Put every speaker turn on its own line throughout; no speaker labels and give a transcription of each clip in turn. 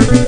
Thank you.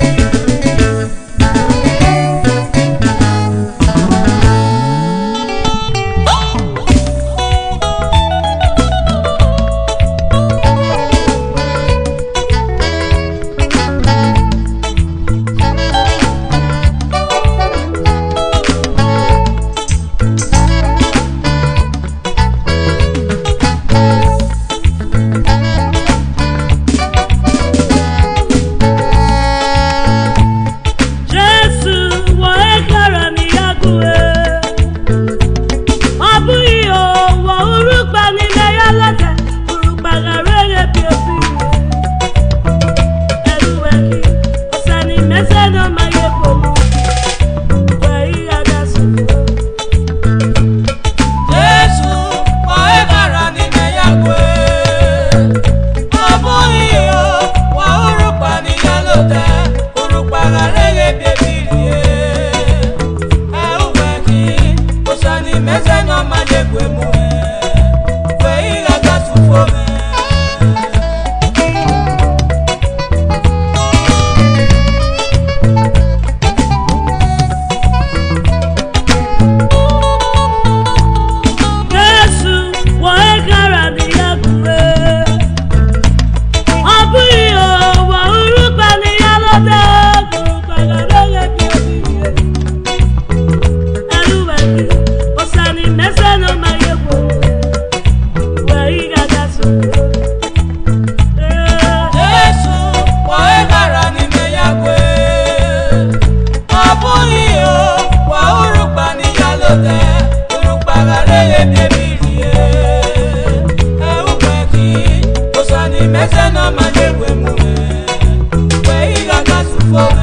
Something not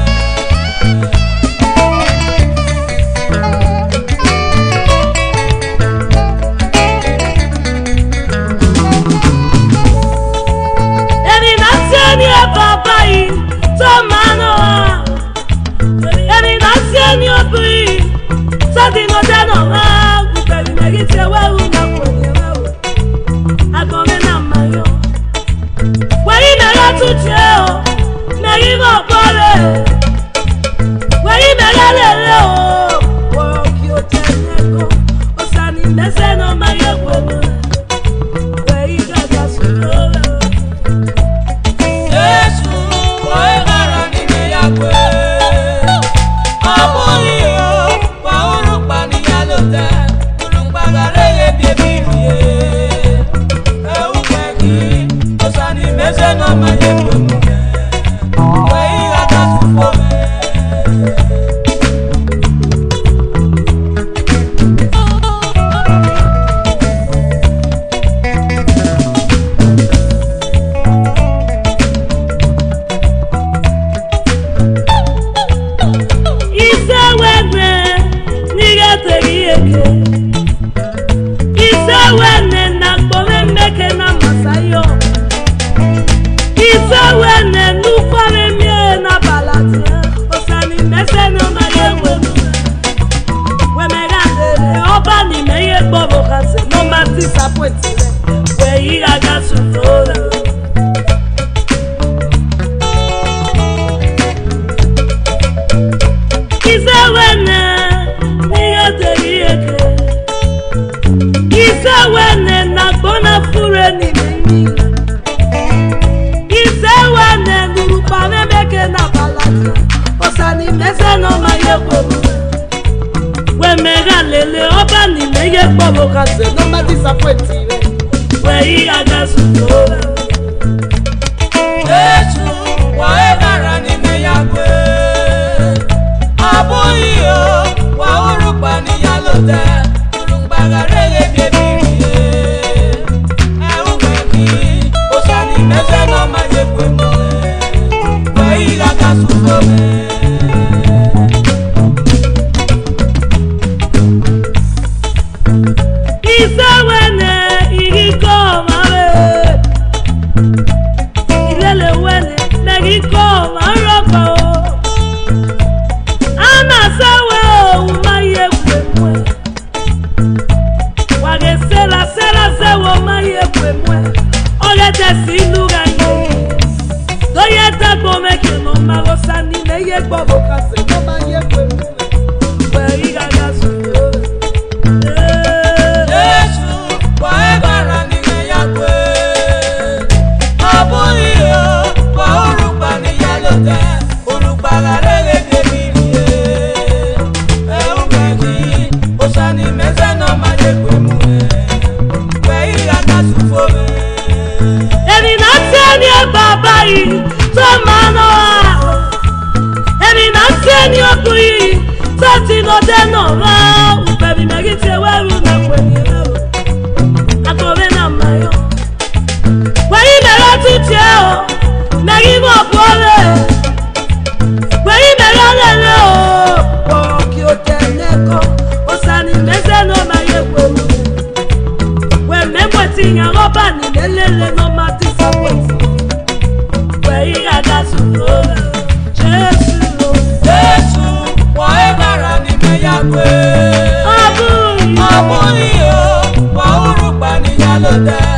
done, I'm going to make it a well. Mese no ma eze n'ọma ihe kpọrọ wemegha lele ọba n'ime ihe kpọrọ ka ze n'ọma disappoint ire wee ihe aga zuto echu mesma cacete. tí lọ dé náà rà. pé ọkùnrin o wàhùrù pàníyàn ló tẹ́.